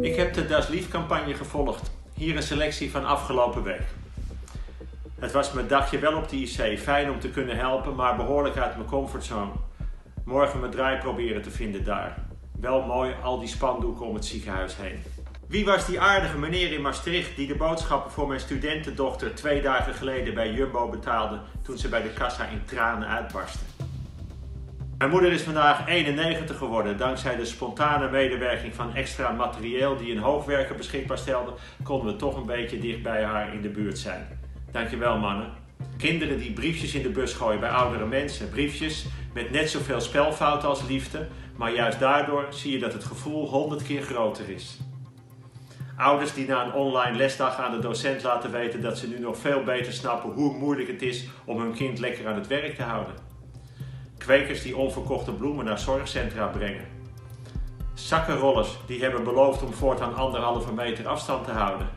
Ik heb de Das Lief campagne gevolgd. Hier een selectie van afgelopen week. Het was mijn dagje wel op de IC. Fijn om te kunnen helpen, maar behoorlijk uit mijn comfortzone. Morgen mijn draai proberen te vinden daar. Wel mooi al die spandoeken om het ziekenhuis heen. Wie was die aardige meneer in Maastricht die de boodschappen voor mijn studentendochter twee dagen geleden bij Jumbo betaalde toen ze bij de kassa in tranen uitbarstte? Mijn moeder is vandaag 91 geworden. Dankzij de spontane medewerking van extra materieel die een hoogwerker beschikbaar stelde, konden we toch een beetje dicht bij haar in de buurt zijn. Dankjewel mannen. Kinderen die briefjes in de bus gooien bij oudere mensen. Briefjes met net zoveel spelfouten als liefde, maar juist daardoor zie je dat het gevoel honderd keer groter is. Ouders die na een online lesdag aan de docent laten weten dat ze nu nog veel beter snappen hoe moeilijk het is om hun kind lekker aan het werk te houden. Kwekers die onverkochte bloemen naar zorgcentra brengen. Zakkenrollers die hebben beloofd om voortaan anderhalve meter afstand te houden.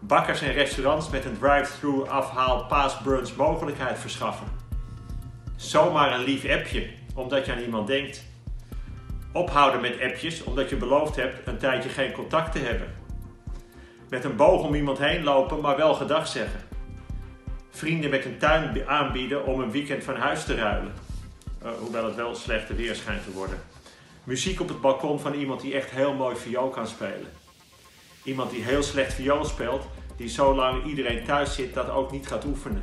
Bakkers en restaurants met een drive-thru afhaal paasbrunch mogelijkheid verschaffen. Zomaar een lief appje, omdat je aan iemand denkt. Ophouden met appjes, omdat je beloofd hebt een tijdje geen contact te hebben. Met een boog om iemand heen lopen, maar wel gedag zeggen. Vrienden met een tuin aanbieden om een weekend van huis te ruilen. Uh, hoewel het wel slechte weer schijnt te worden. Muziek op het balkon van iemand die echt heel mooi viool kan spelen. Iemand die heel slecht viool speelt, die zolang iedereen thuis zit dat ook niet gaat oefenen.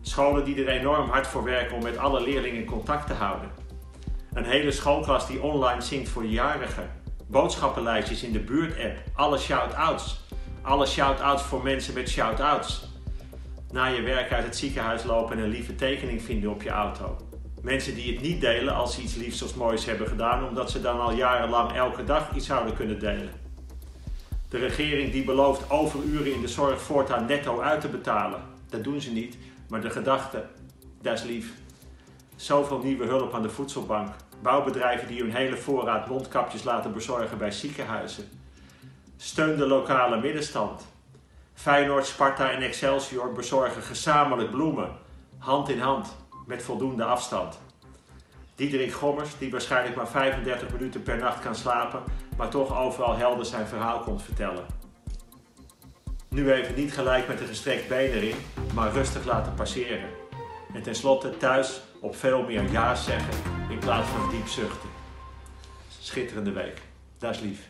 Scholen die er enorm hard voor werken om met alle leerlingen contact te houden. Een hele schoolklas die online zingt voor jarigen. Boodschappenlijstjes in de buurt-app. Alle shout-outs. Alle shout-outs voor mensen met shout-outs. Na je werk uit het ziekenhuis lopen en een lieve tekening vinden op je auto. Mensen die het niet delen als ze iets liefs of moois hebben gedaan, omdat ze dan al jarenlang elke dag iets zouden kunnen delen. De regering die belooft overuren in de zorg voortaan netto uit te betalen. Dat doen ze niet, maar de gedachte, dat is lief. Zoveel nieuwe hulp aan de voedselbank. Bouwbedrijven die hun hele voorraad mondkapjes laten bezorgen bij ziekenhuizen. Steun de lokale middenstand. Feyenoord, Sparta en Excelsior bezorgen gezamenlijk bloemen, hand in hand, met voldoende afstand. Diederik Gommers, die waarschijnlijk maar 35 minuten per nacht kan slapen, maar toch overal helder zijn verhaal komt vertellen. Nu even niet gelijk met een gestrekt been erin, maar rustig laten passeren. En tenslotte thuis op veel meer ja zeggen in plaats van diep zuchten. Schitterende week. Dat is lief.